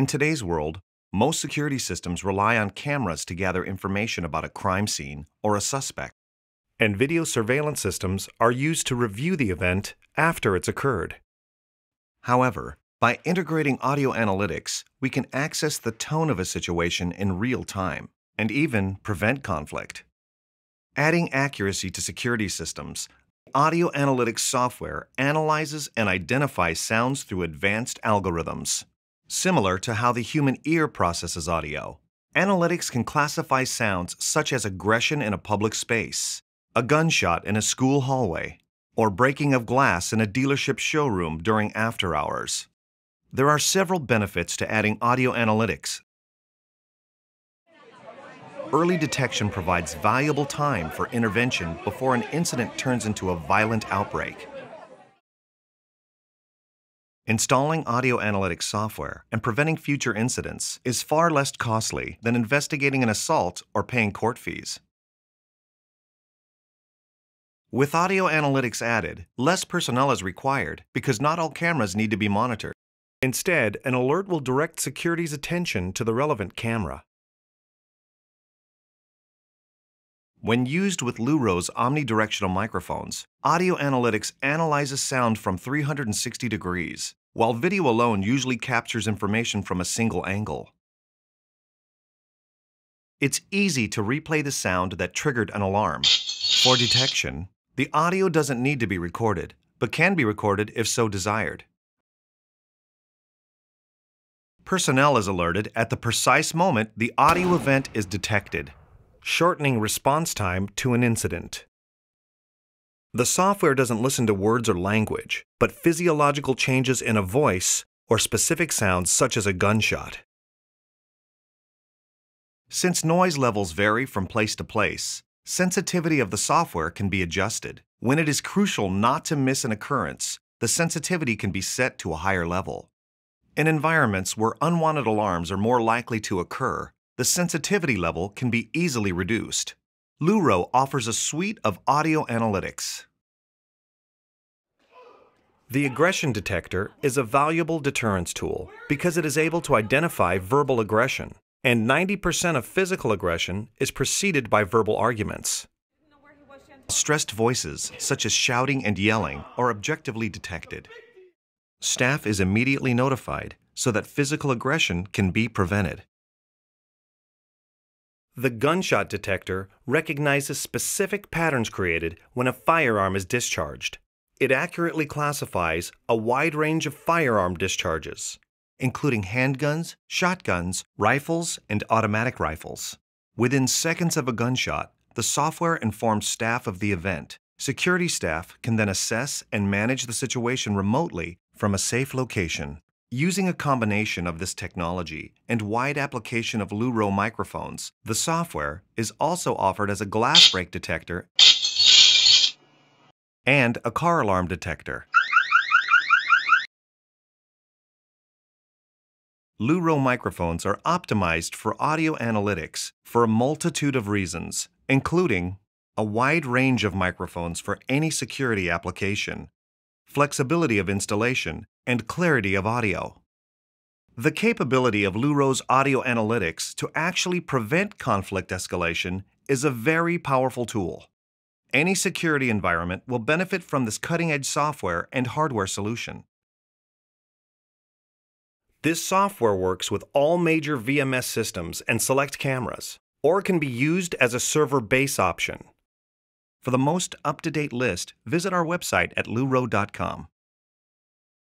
In today's world, most security systems rely on cameras to gather information about a crime scene or a suspect. And video surveillance systems are used to review the event after it's occurred. However, by integrating audio analytics, we can access the tone of a situation in real time and even prevent conflict. Adding accuracy to security systems, audio analytics software analyzes and identifies sounds through advanced algorithms. Similar to how the human ear processes audio, analytics can classify sounds such as aggression in a public space, a gunshot in a school hallway, or breaking of glass in a dealership showroom during after hours. There are several benefits to adding audio analytics. Early detection provides valuable time for intervention before an incident turns into a violent outbreak. Installing audio analytics software and preventing future incidents is far less costly than investigating an assault or paying court fees. With audio analytics added, less personnel is required because not all cameras need to be monitored. Instead, an alert will direct security's attention to the relevant camera. When used with Louroe's omnidirectional microphones, audio analytics analyzes sound from 360 degrees while video alone usually captures information from a single angle. It's easy to replay the sound that triggered an alarm. For detection, the audio doesn't need to be recorded, but can be recorded if so desired. Personnel is alerted at the precise moment the audio event is detected, shortening response time to an incident. The software doesn't listen to words or language, but physiological changes in a voice or specific sounds such as a gunshot. Since noise levels vary from place to place, sensitivity of the software can be adjusted. When it is crucial not to miss an occurrence, the sensitivity can be set to a higher level. In environments where unwanted alarms are more likely to occur, the sensitivity level can be easily reduced. Louroe offers a suite of audio analytics. The aggression detector is a valuable deterrence tool because it is able to identify verbal aggression, and 90% of physical aggression is preceded by verbal arguments. Stressed voices, such as shouting and yelling, are objectively detected. Staff is immediately notified so that physical aggression can be prevented. The gunshot detector recognizes specific patterns created when a firearm is discharged. It accurately classifies a wide range of firearm discharges, including handguns, shotguns, rifles, and automatic rifles. Within seconds of a gunshot, the software informs staff of the event. Security staff can then assess and manage the situation remotely from a safe location. Using a combination of this technology and wide application of Louroe microphones, the software is also offered as a glass break detector and a car alarm detector. Louroe microphones are optimized for audio analytics for a multitude of reasons, including a wide range of microphones for any security application, flexibility of installation, and clarity of audio. The capability of Louroe's audio analytics to actually prevent conflict escalation is a very powerful tool. Any security environment will benefit from this cutting-edge software and hardware solution. This software works with all major VMS systems and select cameras, or can be used as a server base option. For the most up-to-date list, visit our website at louroe.com.